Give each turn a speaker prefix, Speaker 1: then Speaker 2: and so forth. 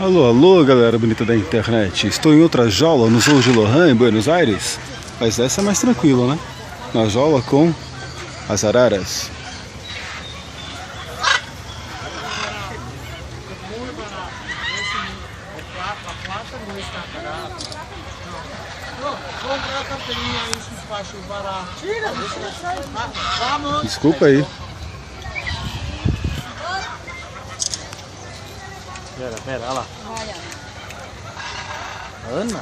Speaker 1: Alô, alô, galera bonita da internet. Estou em outra jaula no Zoo de Lohan, em Buenos Aires. Mas essa é mais tranquila, né? Na jaula com as araras. Desculpa aí.
Speaker 2: Pera, pera, ala. Ağın mı?